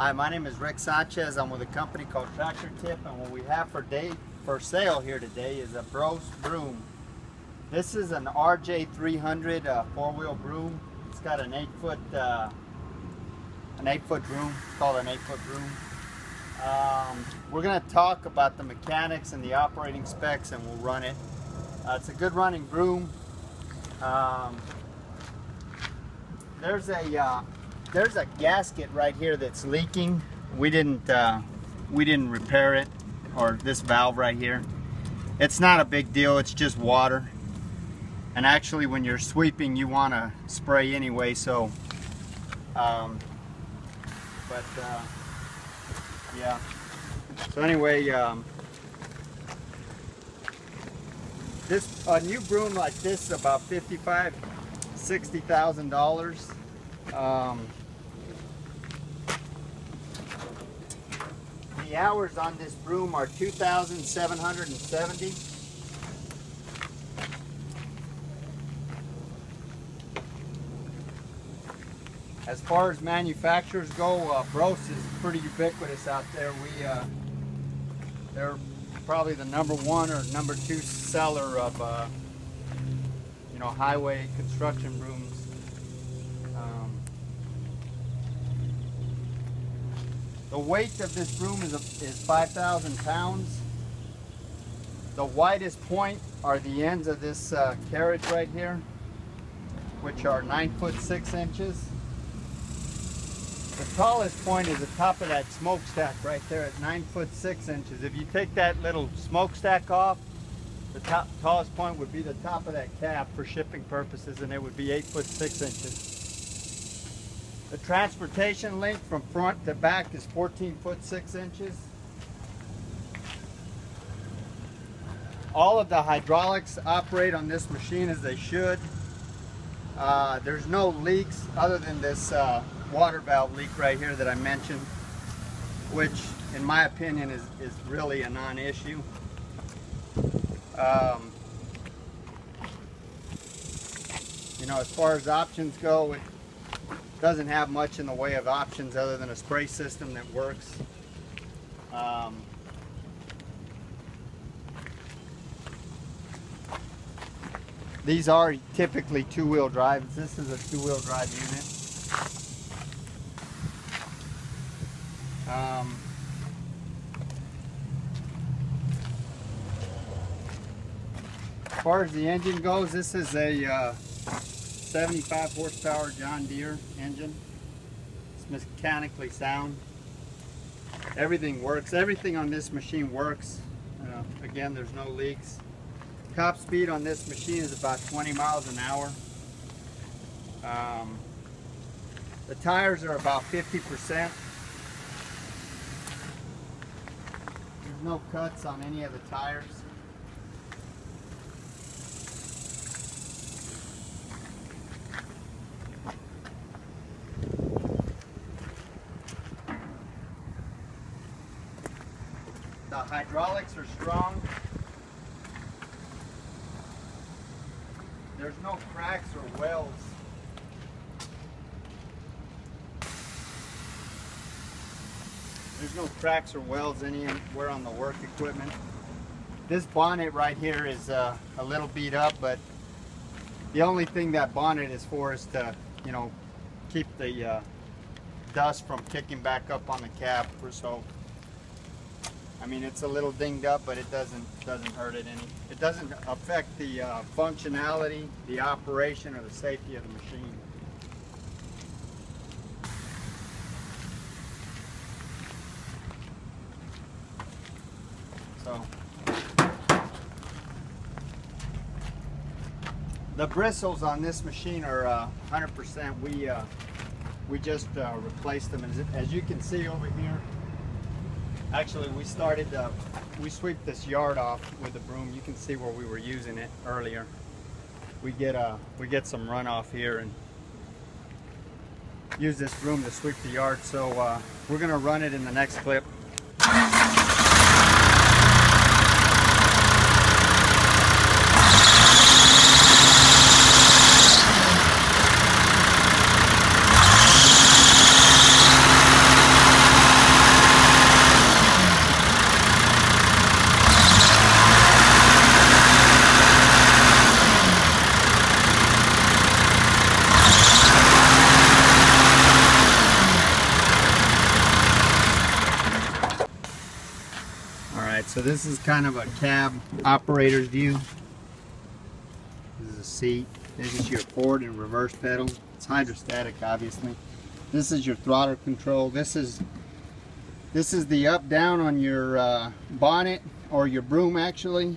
Hi, my name is Rick Sanchez. I'm with a company called Tractor Tip, and what we have for day for sale here today is a Broce broom. This is an RJ300 uh, four-wheel broom. It's got an eight-foot uh, an eight-foot broom. It's called an eight-foot broom. Um, we're going to talk about the mechanics and the operating specs, and we'll run it. Uh, it's a good running broom. Um, there's a uh, there's a gasket right here that's leaking. We didn't uh, we didn't repair it or this valve right here. It's not a big deal. It's just water. And actually, when you're sweeping, you want to spray anyway. So, um, but uh, yeah. So anyway, um, this a new broom like this is about fifty-five, sixty thousand dollars. Um, the hours on this broom are 2,770. As far as manufacturers go, uh, Broce is pretty ubiquitous out there. We, uh, they're probably the number one or number two seller of, uh, you know, highway construction brooms. Um, the weight of this broom is, is 5,000 pounds. The widest point are the ends of this uh, carriage right here, which are 9 foot 6 inches. The tallest point is the top of that smokestack right there at 9 foot 6 inches. If you take that little smokestack off, the top, tallest point would be the top of that cab for shipping purposes and it would be 8 foot 6 inches. The transportation length from front to back is 14 foot 6 inches. All of the hydraulics operate on this machine as they should. Uh, there's no leaks other than this uh, water valve leak right here that I mentioned, which in my opinion is, is really a non-issue. Um, you know, as far as options go, doesn't have much in the way of options other than a spray system that works. Um, these are typically two-wheel drives. This is a two-wheel drive unit. Um, as far as the engine goes, this is a uh, 75 horsepower John Deere engine. It's mechanically sound. Everything works. Everything on this machine works. Uh, again, there's no leaks. Top speed on this machine is about 20 miles an hour. Um, the tires are about 50%. There's no cuts on any of the tires. The hydraulics are strong. There's no cracks or wells. There's no cracks or wells anywhere on the work equipment. This bonnet right here is uh, a little beat up, but the only thing that bonnet is for is to, you know, keep the uh, dust from kicking back up on the cab or so. I mean, it's a little dinged up, but it doesn't doesn't hurt it any. It doesn't affect the uh, functionality, the operation, or the safety of the machine. So, the bristles on this machine are 100%. Uh, we uh, we just uh, replaced them, as, as you can see over here. Actually, we started, uh, we sweep this yard off with the broom. You can see where we were using it earlier. We get, uh, we get some runoff here and use this broom to sweep the yard. So uh, we're gonna run it in the next clip. So this is kind of a cab operator's view. This is a seat. This is your forward and reverse pedal. It's hydrostatic, obviously. This is your throttle control. This is this is the up down on your uh, bonnet or your broom actually.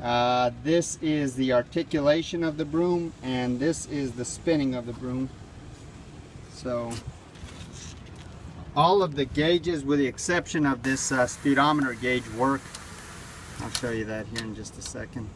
Uh, this is the articulation of the broom and this is the spinning of the broom. So all of the gauges with the exception of this uh, speedometer gauge work. I'll show you that here in just a second.